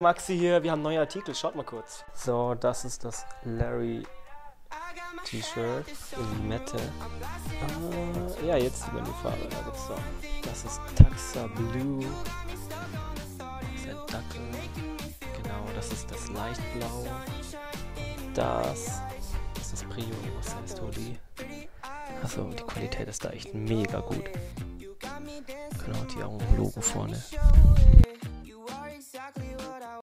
Maxi hier, wir haben neue Artikel, schaut mal kurz. So, das ist das Larry T-Shirt in Limette. Ah, ja, jetzt über die Farbe. Da gibt's. Das ist Taxa Blue. Das ist ein Dackel. Genau, das ist das Leichtblau. Das, das ist Prio, was heißt Hoodie? Achso, die Qualität ist da echt mega gut. Genau, die Augen Logo vorne.